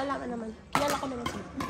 malalaman naman. Kilala ko naman siya.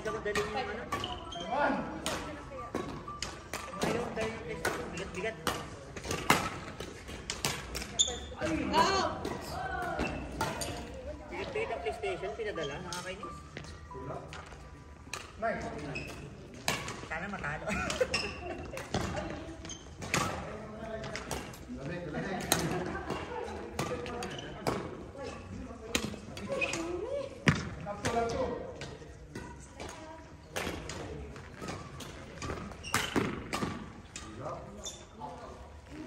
dali yung ano. Ayaw mo dali yung PlayStation. Bigat-bigat. Bigat-bigat ang PlayStation. Pinadala. Nakakainis. Sana matalo.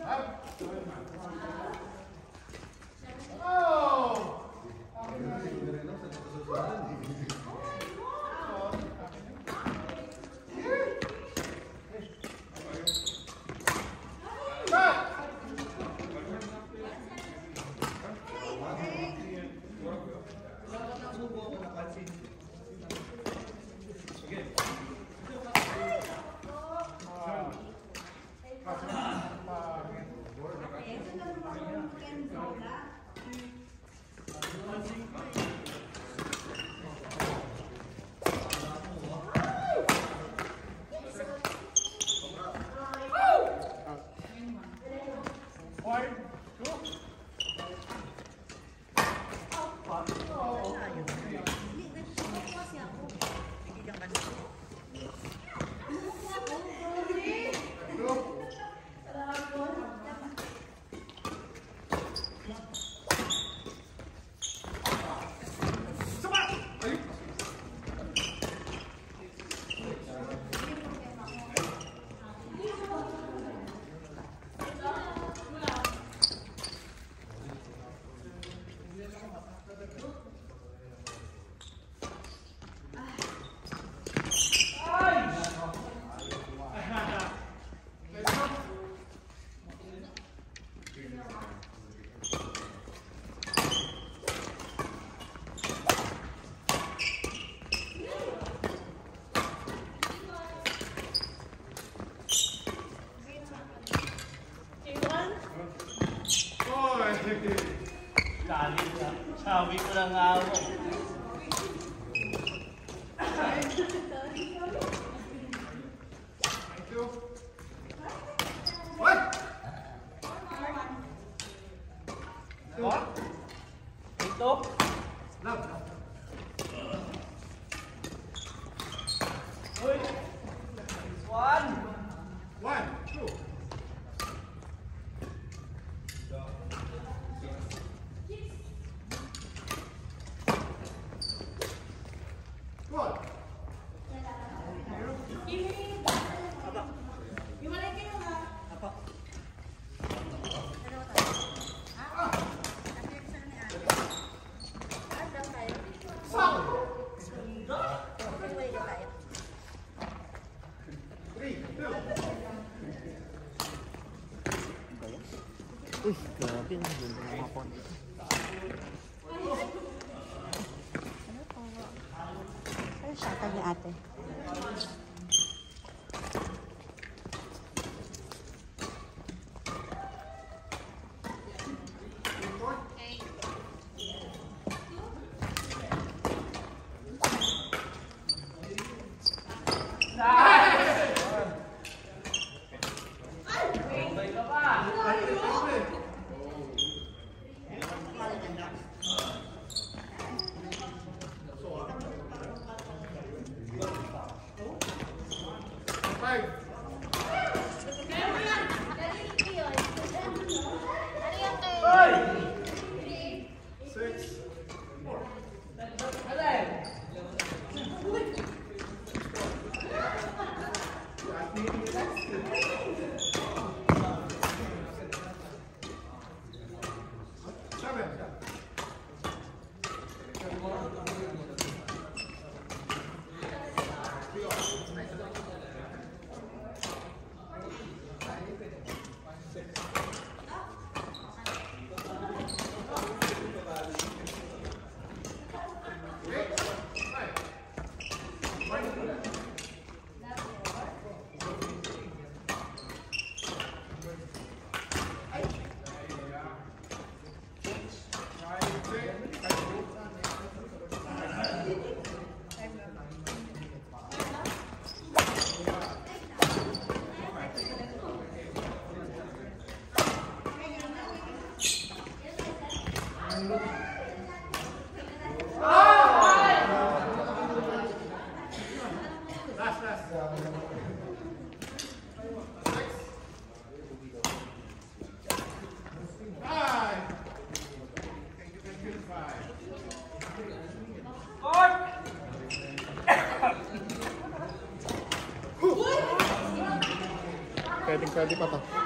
Up. Ito? Uy! Uy, grabe. Ang ganda ng mga phone dito. Ano siya? Kanya ate. Maybe that's good. Cadê papai?